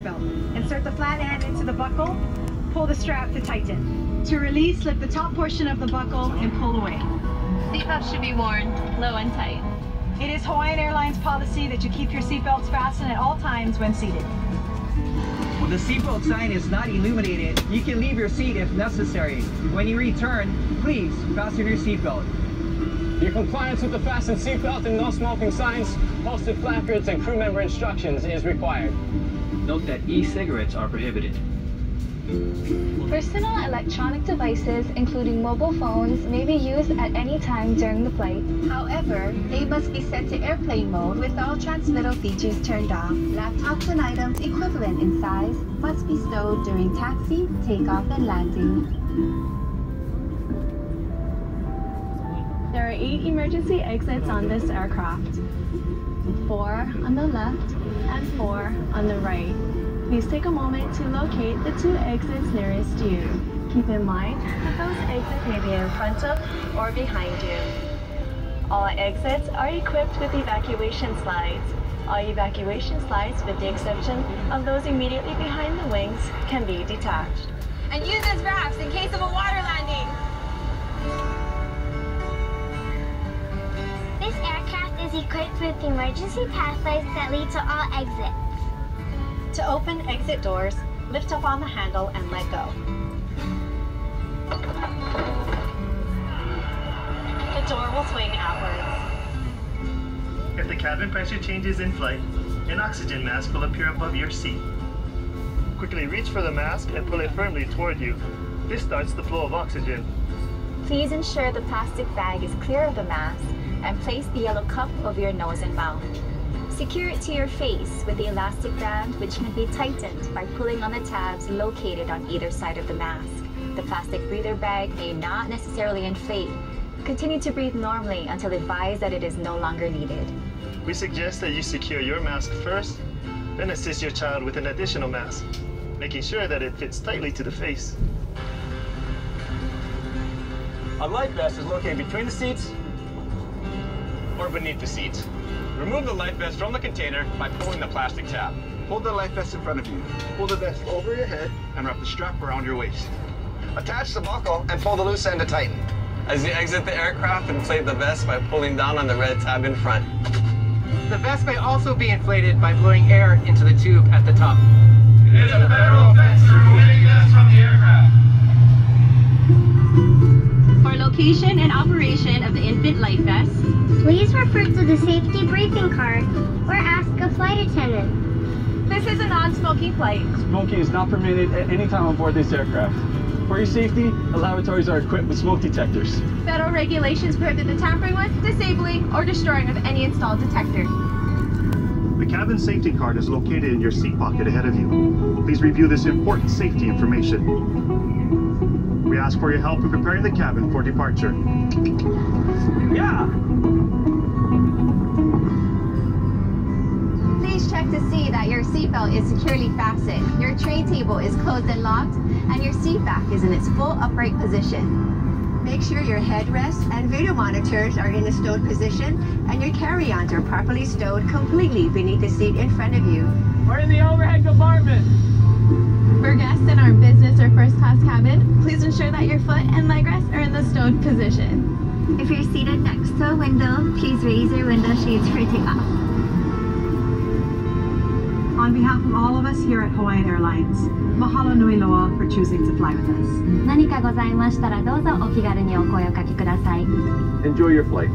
belt. Insert the flat end into the buckle, pull the strap to tighten. To release, slip the top portion of the buckle and pull away. Seatbelts should be worn low and tight. It is Hawaiian Airlines policy that you keep your seatbelts fastened at all times when seated. When the seatbelt sign is not illuminated, you can leave your seat if necessary. When you return, please fasten your seatbelt. Your compliance with the fasten seatbelt and no smoking signs, posted placards, and crew member instructions is required. Note that e-cigarettes are prohibited. Personal electronic devices, including mobile phones, may be used at any time during the flight. However, they must be set to airplane mode with all transmittal features turned off. Laptops and items equivalent in size must be stowed during taxi, takeoff, and landing. There are eight emergency exits on this aircraft. Four on the left and four on the right. Please take a moment to locate the two exits nearest you. Keep in mind that those exits may be in front of or behind you. All exits are equipped with evacuation slides. All evacuation slides, with the exception of those immediately behind the wings, can be detached. And use as rafts in case of a water landing. Aircraft is equipped with emergency pathways that lead to all exits. To open exit doors, lift up on the handle and let go. The door will swing outwards. If the cabin pressure changes in flight, an oxygen mask will appear above your seat. Quickly reach for the mask and pull it firmly toward you. This starts the flow of oxygen. Please ensure the plastic bag is clear of the mask and place the yellow cup over your nose and mouth. Secure it to your face with the elastic band which can be tightened by pulling on the tabs located on either side of the mask. The plastic breather bag may not necessarily inflate. Continue to breathe normally until advised that it is no longer needed. We suggest that you secure your mask first, then assist your child with an additional mask, making sure that it fits tightly to the face. A life vest is located between the seats or beneath the seats. Remove the life vest from the container by pulling the plastic tab. Hold the life vest in front of you. Pull the vest over your head and wrap the strap around your waist. Attach the buckle and pull the loose end to tighten. As you exit the aircraft, inflate the vest by pulling down on the red tab in front. The vest may also be inflated by blowing air into the tube at the top. It is a federal offense to remove any vest from the aircraft. For location and operation of the infant life vest, please refer to the safety briefing card or ask a flight attendant. This is a non-smoking flight. Smoking is not permitted at any time on board this aircraft. For your safety, the lavatories are equipped with smoke detectors. Federal regulations prohibit the tampering with, disabling, or destroying of any installed detector. The cabin safety card is located in your seat pocket ahead of you. Please review this important safety information. We ask for your help in preparing the cabin for departure. Yeah! Please check to see that your seatbelt is securely fastened, your tray table is closed and locked, and your seat back is in its full upright position. Make sure your headrest and video monitors are in a stowed position and your carry-ons are properly stowed completely beneath the seat in front of you. We're in the overhead compartment. For guests in our business or first class cabin, please ensure that your foot and leg rests are in the stowed position. If you're seated next to a window, please raise your window shades for takeoff. On behalf of all of us here at Hawaiian Airlines, mahalo nui loa for choosing to fly with us. 何かございましたらどうぞお気軽にお声をかけください。 Enjoy your flight.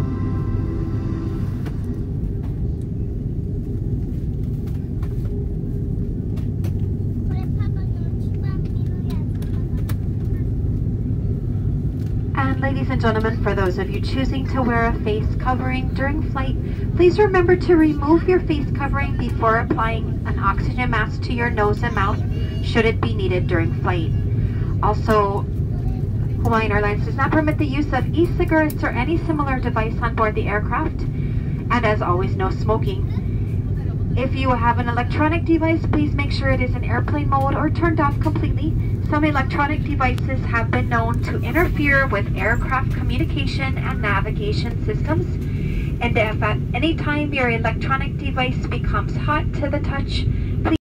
And gentlemen, for those of you choosing to wear a face covering during flight, please remember to remove your face covering before applying an oxygen mask to your nose and mouth should it be needed during flight. Also, Hawaiian Airlines does not permit the use of e-cigarettes or any similar device on board the aircraft. And as always, no smoking. If you have an electronic device, please make sure it is in airplane mode or turned off completely. Some electronic devices have been known to interfere with aircraft communication and navigation systems. And if at any time your electronic device becomes hot to the touch,